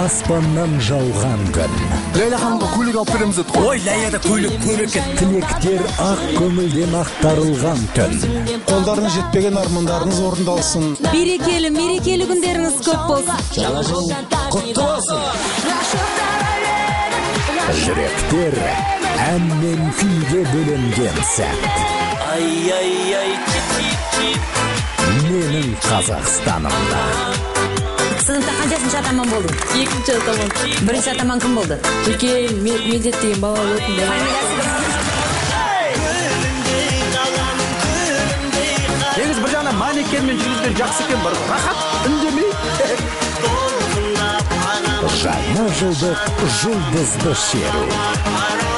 аспаннан жауған күн. Ләйлә ханымға көйлек алып береміз дедік қой. Ой ләйләдә көйлек екен тілектер ақ көңілден ақтарылған түн қолдарыңыз жетпеген армандарыңыз орындалсын. Берекелі мерекелі күндеріңіз көп болсын. Жаңа жыл құтты болсын. Жүректер ән мен күйге бөленген сәт. Ай ай ай менің қазақстанымда. Атаман болдың екінші атаман. Бірінші атаман кім болды? Жеке медет деген бала болатын негізі бір жағынан манекенмен жүргізген жақсы екен бір рахат үндемей. Жаңа жылдық жұлдызды шеру.